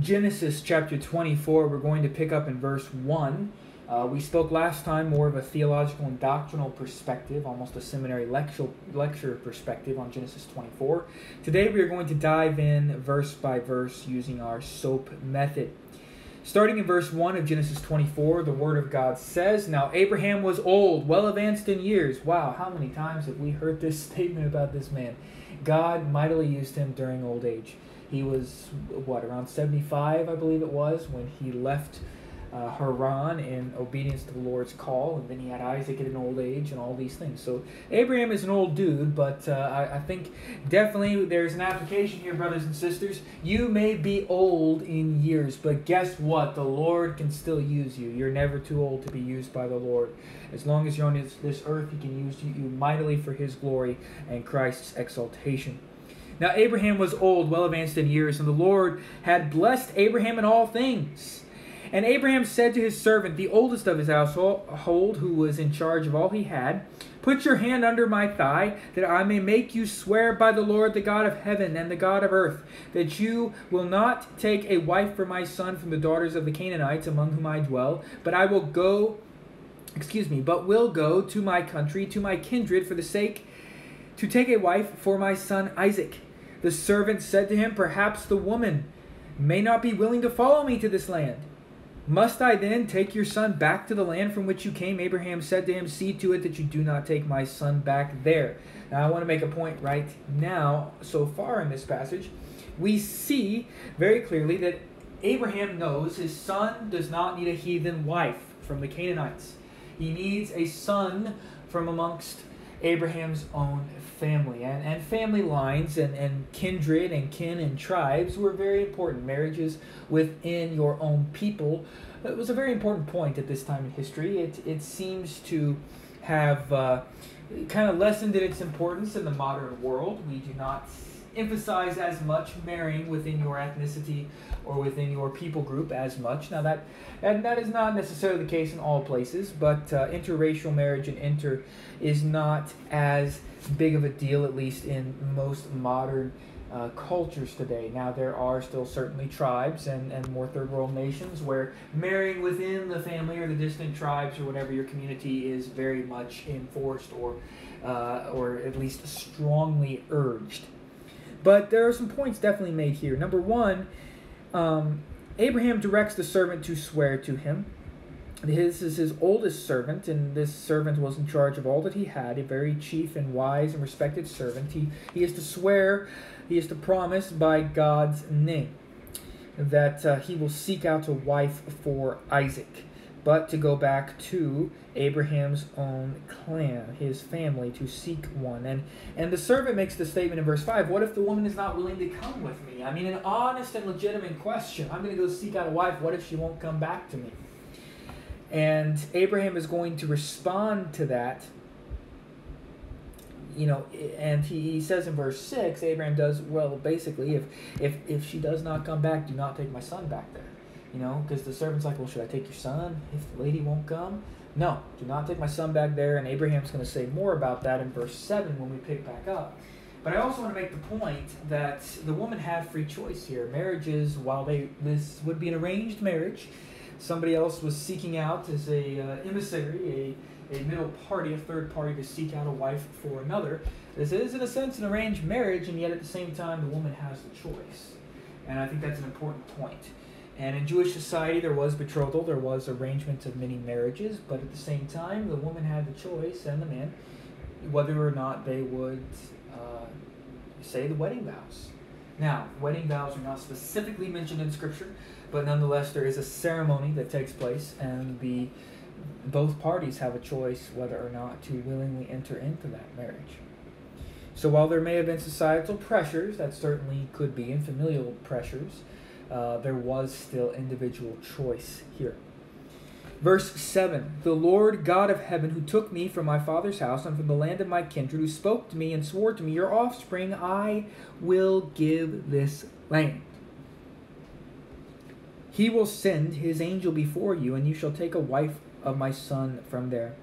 Genesis chapter 24. We're going to pick up in verse 1. Uh, we spoke last time more of a theological and doctrinal perspective, almost a seminary lecture, lecture perspective on Genesis 24. Today we are going to dive in verse by verse using our SOAP method. Starting in verse 1 of Genesis 24, the Word of God says, Now Abraham was old, well advanced in years. Wow, how many times have we heard this statement about this man? God mightily used him during old age. He was, what, around 75, I believe it was, when he left uh, Haran in obedience to the Lord's call, and then he had Isaac at an old age and all these things. So Abraham is an old dude, but uh, I, I, think definitely there's an application here, brothers and sisters. You may be old in years, but guess what? The Lord can still use you. You're never too old to be used by the Lord. As long as you're on this, this earth, He can use you, you mightily for His glory and Christ's exaltation. Now Abraham was old, well advanced in years, and the Lord had blessed Abraham in all things. And Abraham said to his servant, the oldest of his household, who was in charge of all he had, Put your hand under my thigh, that I may make you swear by the Lord, the God of heaven and the God of earth, that you will not take a wife for my son from the daughters of the Canaanites among whom I dwell, but I will go, excuse me, but will go to my country, to my kindred, for the sake to take a wife for my son Isaac. The servant said to him, Perhaps the woman may not be willing to follow me to this land. Must I then take your son back to the land from which you came? Abraham said to him, See to it that you do not take my son back there. Now, I want to make a point right now, so far in this passage. We see very clearly that Abraham knows his son does not need a heathen wife from the Canaanites. He needs a son from amongst Abraham's own family. And, and family lines and, and kindred and kin and tribes were very important. Marriages within your own people it was a very important point at this time in history. It, it seems to have uh, kind of lessened in its importance in the modern world. We do not emphasize as much marrying within your ethnicity or within your people group as much. Now that and that is not necessarily the case in all places, but uh, interracial marriage and inter is not as big of a deal, at least in most modern uh, cultures today. Now, there are still certainly tribes and, and more third world nations where marrying within the family or the distant tribes or whatever your community is very much enforced or, uh, or at least strongly urged. But there are some points definitely made here. Number one, um, Abraham directs the servant to swear to him. This is his oldest servant, and this servant was in charge of all that he had, a very chief and wise and respected servant. He, he is to swear, he is to promise by God's name that uh, he will seek out a wife for Isaac but to go back to Abraham's own clan, his family, to seek one. And and the servant makes the statement in verse 5 What if the woman is not willing to come with me? I mean, an honest and legitimate question. I'm going to go seek out a wife. What if she won't come back to me? And Abraham is going to respond to that. You know, and he, he says in verse 6, Abraham does, well, basically, if, if, if she does not come back, do not take my son back there. You know, because the servant's like, well, should I take your son if the lady won't come? No, do not take my son back there. And Abraham's going to say more about that in verse 7 when we pick back up. But I also want to make the point that the woman had free choice here. Marriages, while they this would be an arranged marriage, somebody else was seeking out as a uh, emissary, a, a middle party, a third party to seek out a wife for another. This is, in a sense, an arranged marriage, and yet at the same time, the woman has the choice. And I think that's an important point. And in Jewish society, there was betrothal, there was arrangement of many marriages, but at the same time, the woman had the choice, and the man, whether or not they would uh, say the wedding vows. Now, wedding vows are not specifically mentioned in Scripture, but nonetheless, there is a ceremony that takes place, and the both parties have a choice whether or not to willingly enter into that marriage. So while there may have been societal pressures, that certainly could be, and familial pressures, uh, there was still individual choice here. Verse 7 The Lord God of heaven, who took me from my father's house and from the land of my kindred, who spoke to me and swore to me, Your offspring I will give this land. He will send his angel before you, and you shall take a wife of my son from there.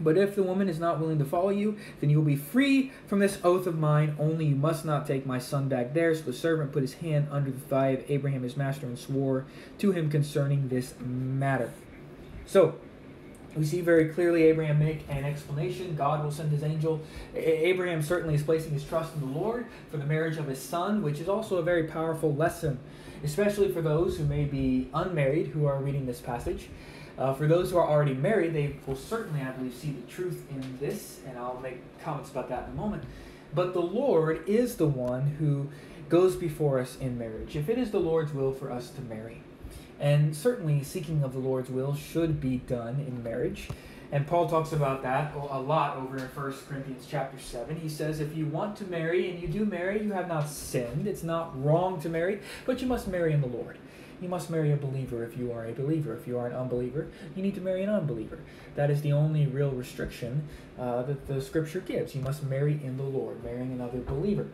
But if the woman is not willing to follow you, then you will be free from this oath of mine. Only you must not take my son back there. So the servant put his hand under the thigh of Abraham his master and swore to him concerning this matter. So we see very clearly Abraham make an explanation. God will send his angel. Abraham certainly is placing his trust in the Lord for the marriage of his son, which is also a very powerful lesson, especially for those who may be unmarried who are reading this passage. Uh, for those who are already married, they will certainly, I believe, see the truth in this, and I'll make comments about that in a moment. But the Lord is the one who goes before us in marriage. If it is the Lord's will for us to marry, and certainly seeking of the Lord's will should be done in marriage. And Paul talks about that a lot over in 1 Corinthians chapter 7. He says, If you want to marry and you do marry, you have not sinned. It's not wrong to marry, but you must marry in the Lord. You must marry a believer if you are a believer. If you are an unbeliever, you need to marry an unbeliever. That is the only real restriction uh, that the scripture gives. You must marry in the Lord, marrying another believer.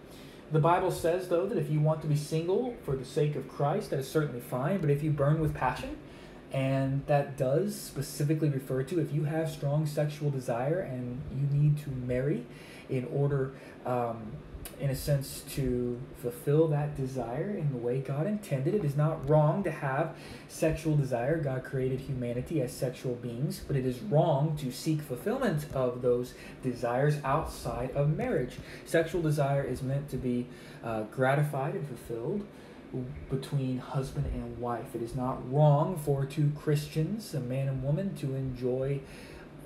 The Bible says, though, that if you want to be single for the sake of Christ, that is certainly fine. But if you burn with passion, and that does specifically refer to if you have strong sexual desire and you need to marry in order um, in a sense, to fulfill that desire in the way God intended. It is not wrong to have sexual desire. God created humanity as sexual beings, but it is wrong to seek fulfillment of those desires outside of marriage. Sexual desire is meant to be uh, gratified and fulfilled between husband and wife. It is not wrong for two Christians, a man and woman, to enjoy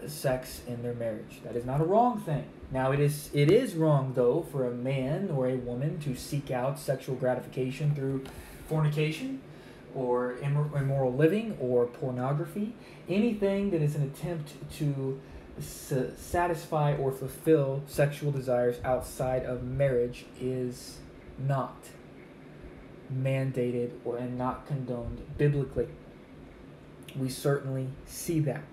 sex in their marriage. That is not a wrong thing. Now it is it is wrong though for a man or a woman to seek out sexual gratification through fornication or immoral living or pornography, anything that is an attempt to satisfy or fulfill sexual desires outside of marriage is not mandated or and not condoned biblically. We certainly see that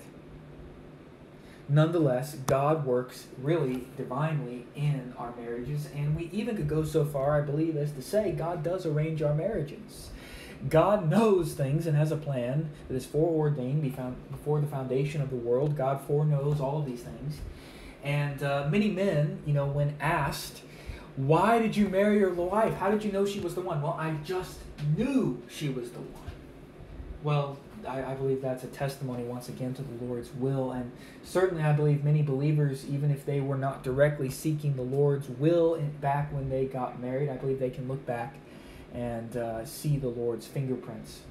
nonetheless, God works really divinely in our marriages, and we even could go so far, I believe, as to say God does arrange our marriages. God knows things and has a plan that is foreordained before the foundation of the world. God foreknows all of these things. And uh, many men, you know, when asked, why did you marry your wife? How did you know she was the one? Well, I just knew she was the one. Well, I, I believe that's a testimony once again to the Lord's will. And certainly, I believe many believers, even if they were not directly seeking the Lord's will back when they got married, I believe they can look back and uh, see the Lord's fingerprints.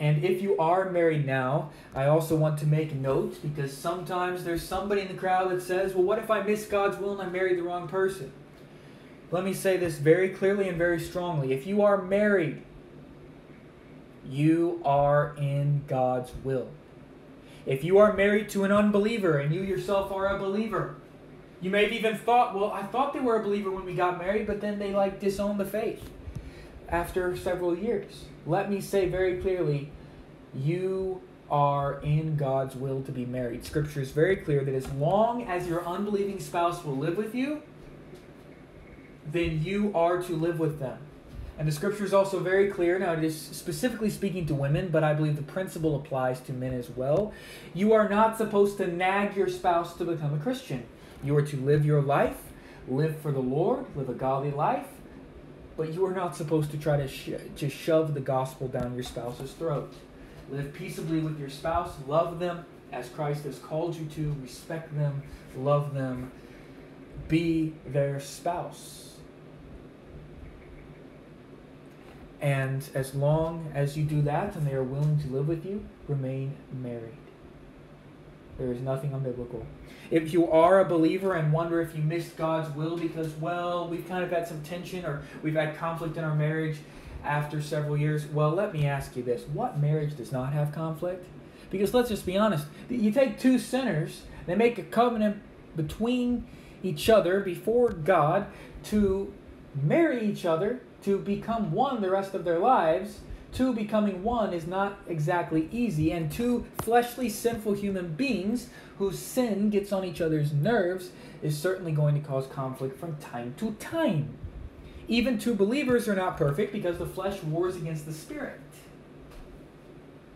And if you are married now, I also want to make note because sometimes there's somebody in the crowd that says, well, what if I miss God's will and I married the wrong person? Let me say this very clearly and very strongly. If you are married, you are in God's will. If you are married to an unbeliever and you yourself are a believer, you may have even thought, well, I thought they were a believer when we got married, but then they like disowned the faith after several years. Let me say very clearly, you are in God's will to be married. Scripture is very clear that as long as your unbelieving spouse will live with you, then you are to live with them. And the scripture is also very clear. Now, it is specifically speaking to women, but I believe the principle applies to men as well. You are not supposed to nag your spouse to become a Christian. You are to live your life, live for the Lord, live a godly life, but you are not supposed to try to, sh- to shove the gospel down your spouse's throat. Live peaceably with your spouse, love them as Christ has called you to, respect them, love them, be their spouse. And as long as you do that and they are willing to live with you, remain married. There is nothing unbiblical. If you are a believer and wonder if you missed God's will because, well, we've kind of had some tension or we've had conflict in our marriage after several years, well, let me ask you this. What marriage does not have conflict? Because let's just be honest. You take two sinners, they make a covenant between each other before God to marry each other to become one the rest of their lives, two becoming one is not exactly easy, and two fleshly, sinful human beings whose sin gets on each other's nerves is certainly going to cause conflict from time to time. Even two believers are not perfect because the flesh wars against the spirit.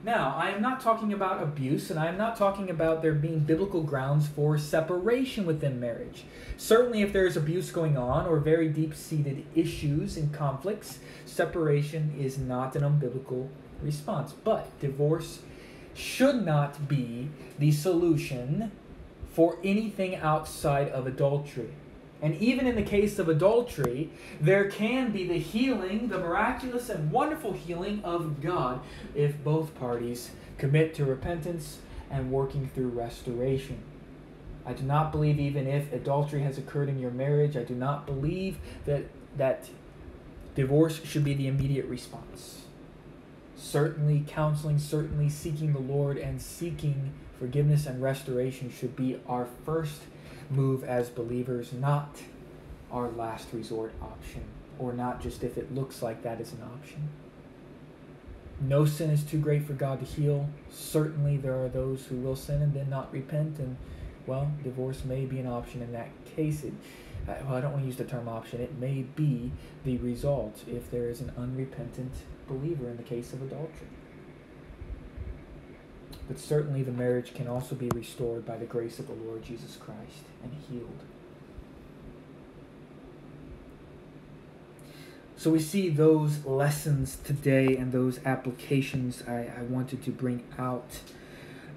Now, I am not talking about abuse, and I am not talking about there being biblical grounds for separation within marriage. Certainly, if there is abuse going on or very deep seated issues and conflicts, separation is not an unbiblical response. But divorce should not be the solution for anything outside of adultery. And even in the case of adultery, there can be the healing, the miraculous and wonderful healing of God if both parties commit to repentance and working through restoration. I do not believe even if adultery has occurred in your marriage, I do not believe that that divorce should be the immediate response. Certainly counseling, certainly seeking the Lord and seeking forgiveness and restoration should be our first move as believers, not our last resort option, or not just if it looks like that is an option. No sin is too great for God to heal. Certainly, there are those who will sin and then not repent, and well, divorce may be an option in that case. It, uh, well, I don't want to use the term option. It may be the result if there is an unrepentant believer in the case of adultery. But certainly the marriage can also be restored by the grace of the Lord Jesus Christ and healed. So we see those lessons today and those applications I, I wanted to bring out.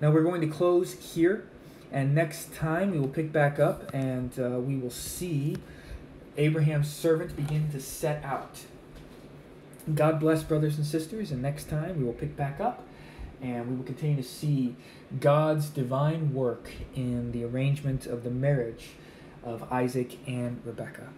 Now we're going to close here, and next time we will pick back up and uh, we will see Abraham's servant begin to set out. God bless, brothers and sisters, and next time we will pick back up and we will continue to see God's divine work in the arrangement of the marriage of Isaac and Rebekah.